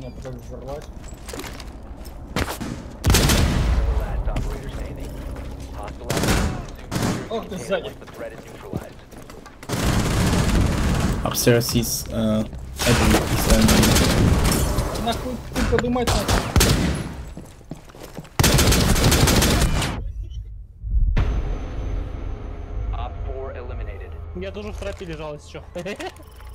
меня пытались взорвать. Ох ты сзади. Upstairs is uh, один из enemy. Нахуй. Я тоже в тропе лежал, если что.